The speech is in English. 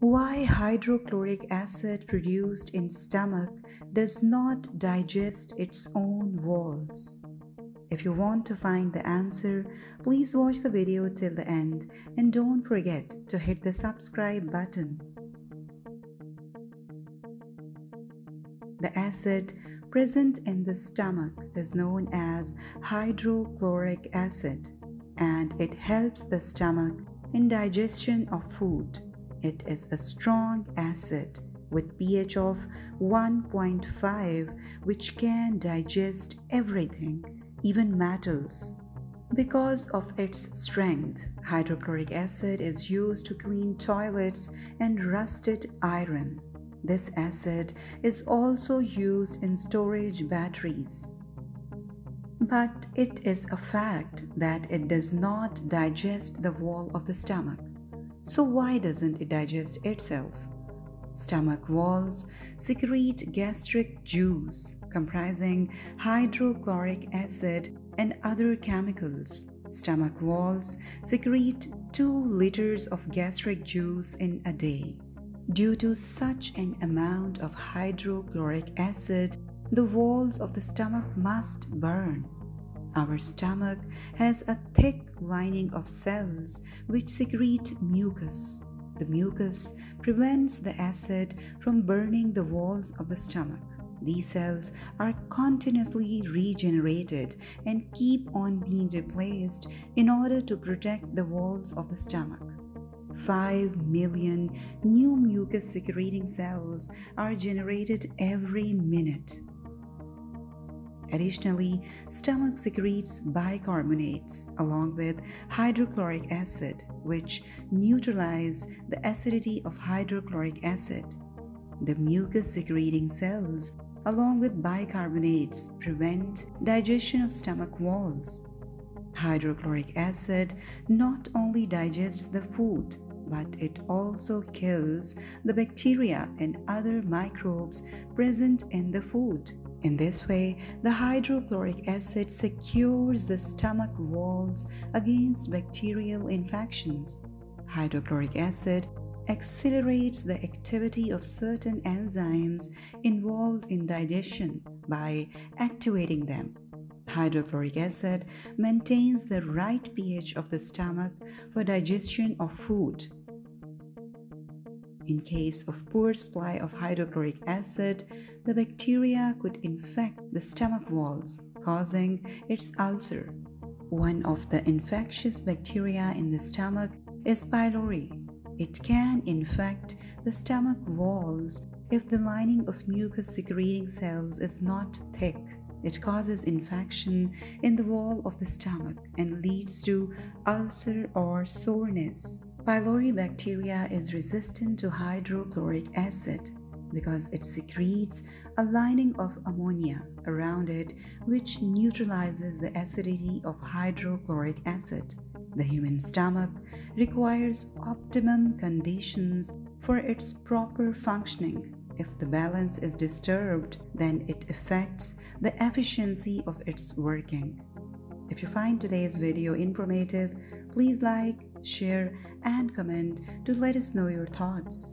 Why hydrochloric acid produced in stomach does not digest its own walls? If you want to find the answer, please watch the video till the end and don't forget to hit the subscribe button. The acid present in the stomach is known as hydrochloric acid and it helps the stomach in digestion of food. It is a strong acid with pH of 1.5 which can digest everything, even metals. Because of its strength, hydrochloric acid is used to clean toilets and rusted iron. This acid is also used in storage batteries. But it is a fact that it does not digest the wall of the stomach. So why doesn't it digest itself? Stomach walls secrete gastric juice comprising hydrochloric acid and other chemicals. Stomach walls secrete 2 liters of gastric juice in a day. Due to such an amount of hydrochloric acid, the walls of the stomach must burn. Our stomach has a thick lining of cells which secrete mucus. The mucus prevents the acid from burning the walls of the stomach. These cells are continuously regenerated and keep on being replaced in order to protect the walls of the stomach. 5 million new mucus secreting cells are generated every minute. Additionally, stomach secretes bicarbonates along with hydrochloric acid, which neutralize the acidity of hydrochloric acid. The mucus secreting cells, along with bicarbonates, prevent digestion of stomach walls. Hydrochloric acid not only digests the food, but it also kills the bacteria and other microbes present in the food. In this way, the hydrochloric acid secures the stomach walls against bacterial infections. Hydrochloric acid accelerates the activity of certain enzymes involved in digestion by activating them. Hydrochloric acid maintains the right pH of the stomach for digestion of food in case of poor supply of hydrochloric acid, the bacteria could infect the stomach walls, causing its ulcer. One of the infectious bacteria in the stomach is pylori. It can infect the stomach walls if the lining of mucus secreting cells is not thick. It causes infection in the wall of the stomach and leads to ulcer or soreness. Pylori bacteria is resistant to hydrochloric acid because it secretes a lining of ammonia around it which neutralizes the acidity of hydrochloric acid. The human stomach requires optimum conditions for its proper functioning. If the balance is disturbed, then it affects the efficiency of its working. If you find today's video informative, please like, share, and comment to let us know your thoughts.